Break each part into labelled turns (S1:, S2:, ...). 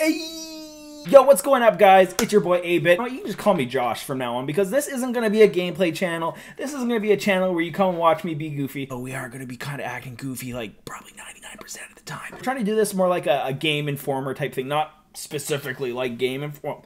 S1: Hey! Yo, what's going up, guys? It's your boy Eh!Bit. You can just call me Josh from now on because this isn't going to be a gameplay channel. This isn't going to be a channel where you come and watch me be goofy. But we are going to be kind of acting goofy like probably 99% of the time. I'm trying to do this more like a, a Game Informer type thing, not specifically like Game Informer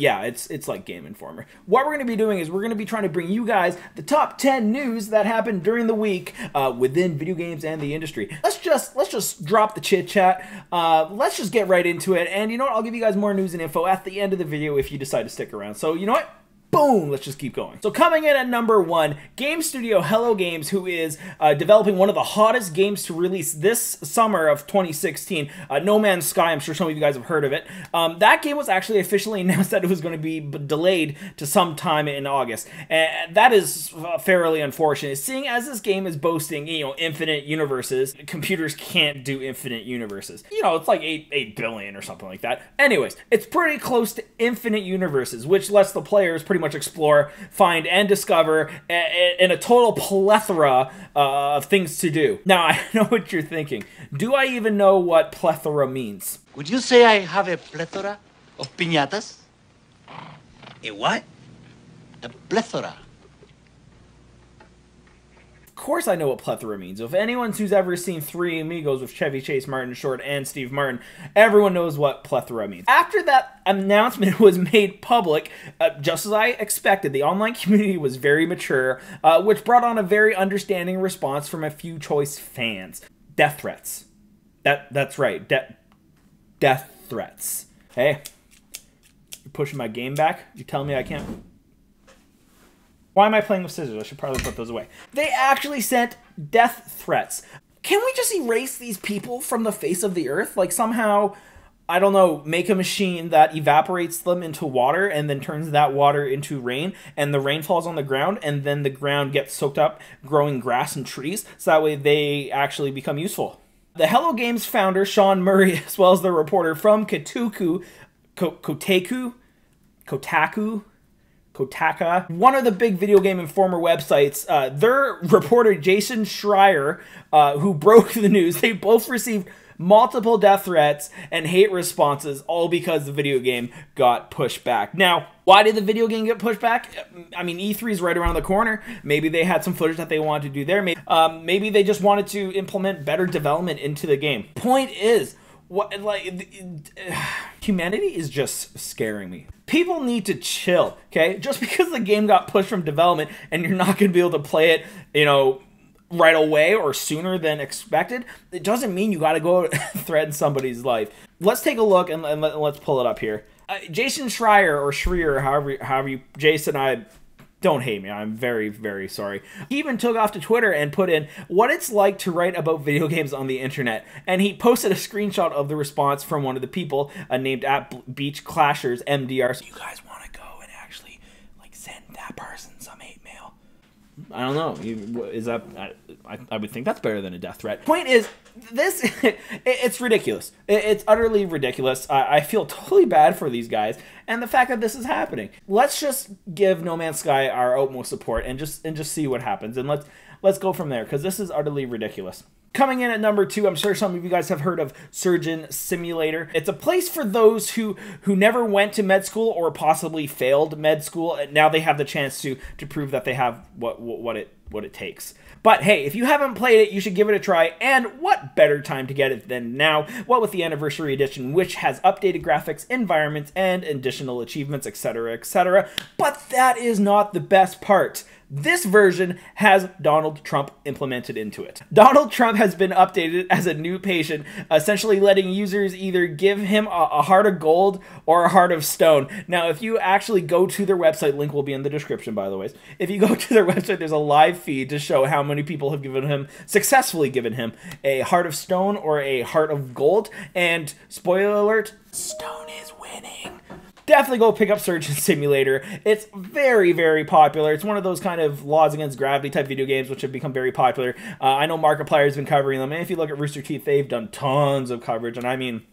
S1: yeah, it's it's like Game Informer. What we're going to be doing is we're going to be trying to bring you guys the top 10 news that happened during the week uh, within video games and the industry. Let's just let's just drop the chit chat. Uh, let's just get right into it. And you know what? I'll give you guys more news and info at the end of the video if you decide to stick around. So you know what? Boom, let's just keep going. So coming in at number one, game studio Hello Games, who is uh, developing one of the hottest games to release this summer of 2016, uh, No Man's Sky. I'm sure some of you guys have heard of it. Um, that game was actually officially announced that it was going to be delayed to some time in August. And that is uh, fairly unfortunate, seeing as this game is boasting, you know, infinite universes. Computers can't do infinite universes. You know, it's like 8, 8 billion or something like that. Anyways, it's pretty close to infinite universes, which lets the players pretty much explore, find, and discover in a total plethora uh, of things to do. Now, I know what you're thinking. Do I even know what plethora means?
S2: Would you say I have a plethora of piñatas?
S3: A what?
S2: A plethora
S1: course I know what plethora means. If anyone who's ever seen Three Amigos with Chevy Chase, Martin Short, and Steve Martin, everyone knows what plethora means. After that announcement was made public, uh, just as I expected, the online community was very mature, uh, which brought on a very understanding response from a few choice fans. Death threats. That That's right. De death threats. Hey, you're pushing my game back? You telling me I can't why am I playing with scissors? I should probably put those away. They actually sent death threats. Can we just erase these people from the face of the earth? Like somehow, I don't know, make a machine that evaporates them into water and then turns that water into rain, and the rain falls on the ground, and then the ground gets soaked up, growing grass and trees, so that way they actually become useful. The Hello Games founder, Sean Murray, as well as the reporter from Kotaku, Kotaku, Kotaku, Kotaka, one of the big video game informer websites, uh, their reporter Jason Schreier, uh, who broke the news, they both received multiple death threats and hate responses, all because the video game got pushed back. Now, why did the video game get pushed back? I mean, E3 is right around the corner. Maybe they had some footage that they wanted to do there. Maybe, um, maybe they just wanted to implement better development into the game. Point is, what like humanity is just scaring me. People need to chill okay? Just because the game got pushed from development and you're not going to be able to play it you know right away or sooner than expected it doesn't mean you got to go threaten somebody's life. Let's take a look and, and let, us pull it up here. Uh, jason schreier or schreier however however you jason i don't hate me. I'm very, very sorry. He even took off to Twitter and put in what it's like to write about video games on the internet. And he posted a screenshot of the response from one of the people uh, named at Beach Clashers MDR. So you guys want to go and actually like send that person? I don't know. Is that? I, I would think that's better than a death threat. Point is, this it's ridiculous. It's utterly ridiculous. I feel totally bad for these guys and the fact that this is happening. Let's just give No Man's Sky our utmost support and just and just see what happens and let's let's go from there because this is utterly ridiculous. Coming in at number two, I'm sure some of you guys have heard of Surgeon Simulator. It's a place for those who who never went to med school or possibly failed med school. Now they have the chance to to prove that they have what what it what it takes. But hey, if you haven't played it, you should give it a try. And what better time to get it than now? What with the anniversary edition, which has updated graphics, environments, and additional achievements, etc., etc. But that is not the best part. This version has Donald Trump implemented into it. Donald Trump has been updated as a new patient, essentially letting users either give him a, a, heart of gold or a heart of stone. Now, if you actually go to their website, link will be in the description, by the way. If you go to their website, there's a live feed to show how many people have given him, successfully given him, a heart of stone or a heart of gold. And spoiler alert, stone is winning definitely go pick up Surgeon Simulator. It's very, very popular. It's one of those kind of laws against gravity type video games which have become very popular. Uh, I know Markiplier has been covering them, and if you look at Rooster Teeth, they've done tons of coverage, and I mean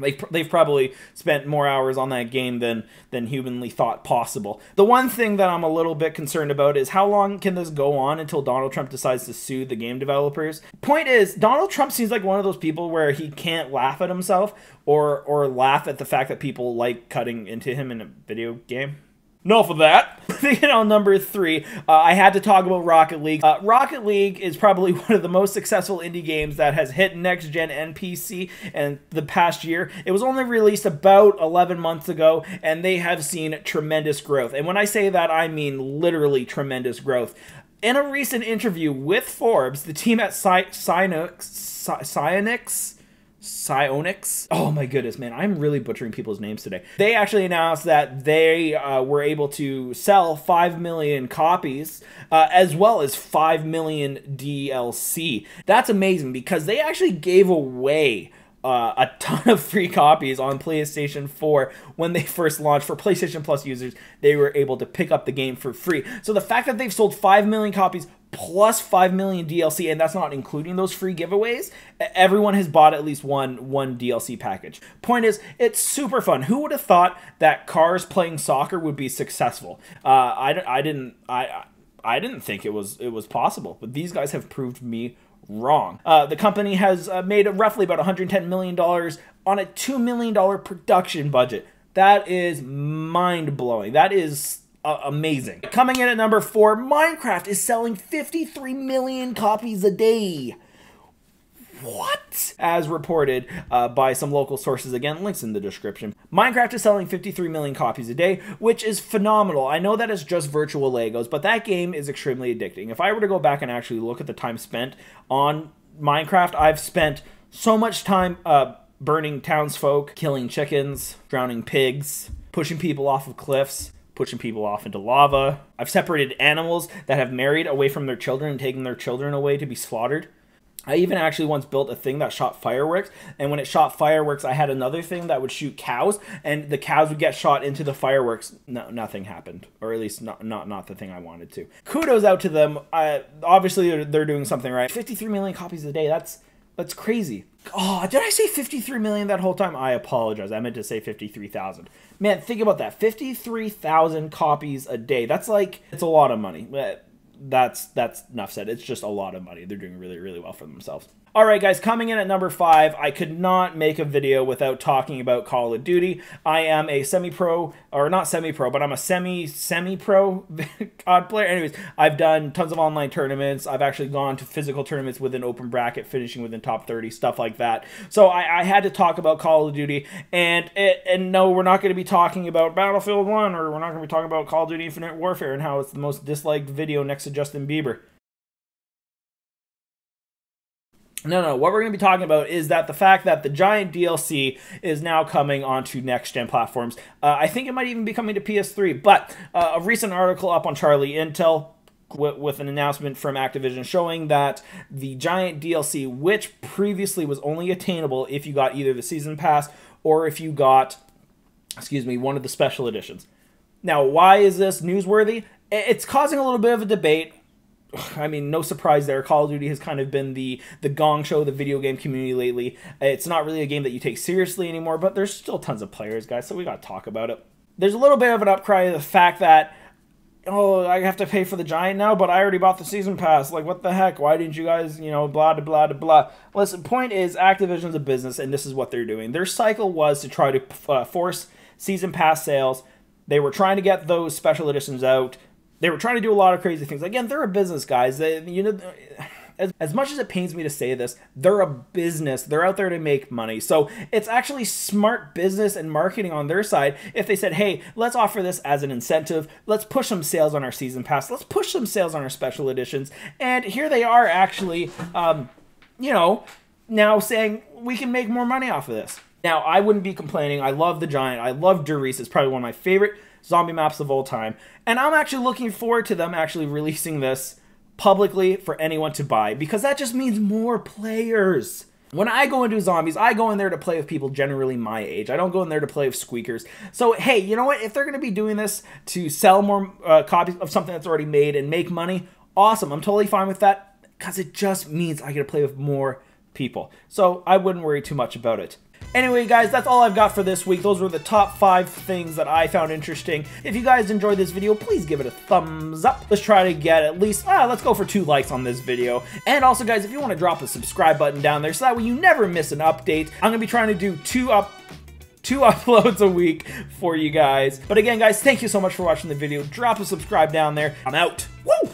S1: They've, they've probably spent more hours on that game than than humanly thought possible. The one thing that I'm a little bit concerned about is how long can this go on until Donald Trump decides to sue the game developers? Point is, Donald Trump seems like one of those people where he can't laugh at himself or or laugh at the fact that people like cutting into him in a video game. Enough of that. you know, number three, uh, I had to talk about Rocket League. Uh, Rocket League is probably one of the most successful indie games that has hit next gen and PC in the past year. It was only released about 11 months ago, and they have seen tremendous growth. And when I say that, I mean literally tremendous growth. In a recent interview with Forbes, the team at Psyonix Psyonix. Oh my goodness, man. I'm really butchering people's names today. They actually announced that they uh, were able to sell 5 million copies uh, as well as 5 million DLC. That's amazing because they actually gave away uh, a ton of free copies on PlayStation 4 when they first launched. For PlayStation Plus users, they were able to pick up the game for free. So the fact that they've sold 5 million copies plus 5 million DLC and that's not including those free giveaways everyone has bought at least one one DLC package. Point is it's super fun. Who would have thought that cars playing soccer would be successful? Uh, I, I didn't I I didn't think it was it was possible but these guys have proved me wrong. Uh, the company has uh, made roughly about 110 million dollars on a 2 million dollar production budget. That is mind blowing that is uh, amazing. Coming in at number four, Minecraft is selling 53 million copies a day. What? As reported uh, by some local sources, again, links in the description. Minecraft is selling 53 million copies a day, which is phenomenal. I know that it's just virtual Legos, but that game is extremely addicting. If I were to go back and actually look at the time spent on Minecraft, I've spent so much time uh, burning townsfolk, killing chickens, drowning pigs, pushing people off of cliffs, pushing people off into lava. I've separated animals that have married away from their children and taken their children away to be slaughtered. I even actually once built a thing that shot fireworks, and when it shot fireworks, I had another thing that would shoot cows, and the cows would get shot into the fireworks. No, nothing happened, or at least not not not the thing I wanted to. Kudos out to them. Obviously, they're, they're doing something right. 53 million copies a day. That's that's crazy. Oh, did I say 53 million that whole time? I apologize. I meant to say 53,000. Man, think about that. 53,000 copies a day. That's like it's a lot of money. That's that's enough said. It's just a lot of money. They're doing really really well for themselves. All right, guys, coming in at number five, I could not make a video without talking about Call of Duty. I am a semi-pro, or not semi-pro, but I'm a semi-semi-pro COD player. Anyways, I've done tons of online tournaments. I've actually gone to physical tournaments with an open bracket, finishing within top 30, stuff like that. So I, I had to talk about Call of Duty, and it, and no, we're not going to be talking about Battlefield 1, or we're not going to be talking about Call of Duty Infinite Warfare and how it's the most disliked video next to Justin Bieber. No, no. What we're going to be talking about is that the fact that the giant DLC is now coming onto next gen platforms. Uh, I think it might even be coming to PS3. But uh, a recent article up on Charlie Intel with an announcement from Activision showing that the giant DLC, which previously was only attainable if you got either the season pass or if you got, excuse me, one of the special editions. Now, why is this newsworthy? It's causing a little bit of a debate I mean, no surprise there. Call of Duty has kind of been the the gong show of the video game community lately. It's not really a game that you take seriously anymore, but there's still tons of players, guys. So we got to talk about it. There's a little bit of an upcry of the fact that oh, I have to pay for the giant now, but I already bought the season pass. Like, what the heck? Why didn't you guys, you know, blah, blah, blah, blah. Listen, point is, Activision's a business, and this is what they're doing. Their cycle was to try to uh, force season pass sales. They were trying to get those special editions out they were trying to do a lot of crazy things. Again, they're a business, guys. They, you know, as, as much as it pains me to say this, they're a business. They're out there to make money. So it's actually smart business and marketing on their side if they said, hey, let's offer this as an incentive. Let's push some sales on our season pass. Let's push some sales on our special editions. And here they are actually, um, you know, now saying we can make more money off of this. Now, I wouldn't be complaining. I love the Giant. I love Der It's probably one of my favorite zombie maps of all time. And I'm actually looking forward to them actually releasing this publicly for anyone to buy because that just means more players. When I go into zombies, I go in there to play with people generally my age. I don't go in there to play with squeakers. So, hey, you know what? If they're going to be doing this to sell more uh, copies of something that's already made and make money, awesome. I'm totally fine with that because it just means I get to play with more people. So, I wouldn't worry too much about it. Anyway, guys, that's all I've got for this week. Those were the top five things that I found interesting. If you guys enjoyed this video, please give it a thumbs up. Let's try to get at least, ah, let's go for two likes on this video. And also, guys, if you want to drop a subscribe button down there so that way you never miss an update, I'm going to be trying to do two up two uploads a week for you guys. But again, guys, thank you so much for watching the video. Drop a subscribe down there. I'm out. Woo!